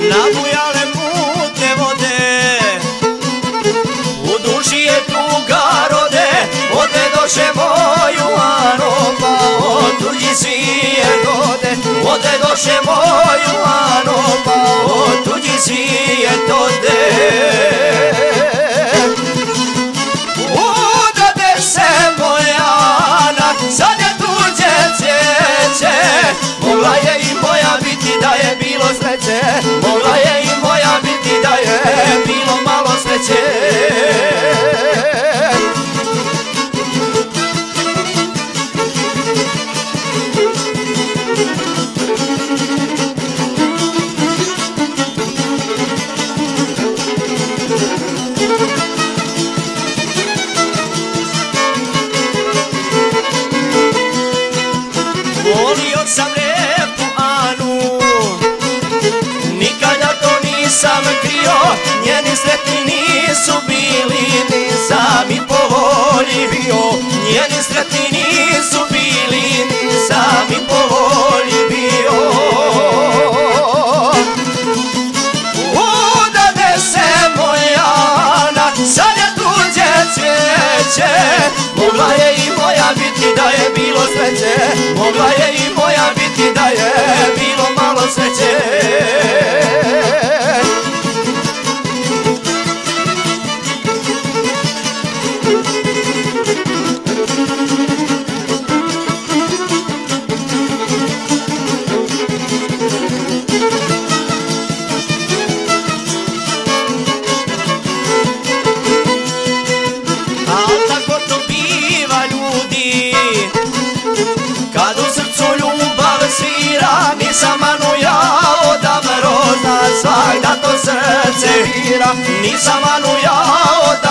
nabujale mutne vode. U duši je tuga rode, ode doše moju Anopa Od tuđi svije rode, ode doše moju Anopa Od tuđi svije tode. Udade se moja Ana, sad je tuđe i biti da je bilo sam lijepu Anu. Nikada to nisam krio Njeni sretni nisu bili biti da je bilo sreće. Mogla je i moja biti da je bilo malo sreće da to srce vira Nisam Anu ja odabro Zna svak da